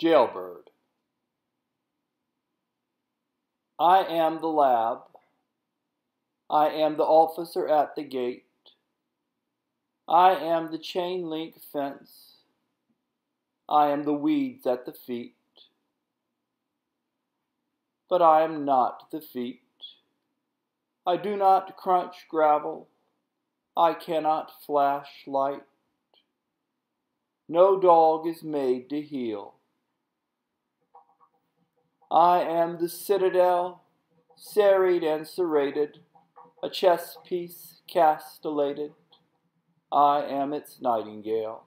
Jailbird. I am the lab. I am the officer at the gate. I am the chain link fence. I am the weeds at the feet. But I am not the feet. I do not crunch gravel. I cannot flash light. No dog is made to heel. I am the citadel, serried and serrated, a chess piece castellated. I am its nightingale.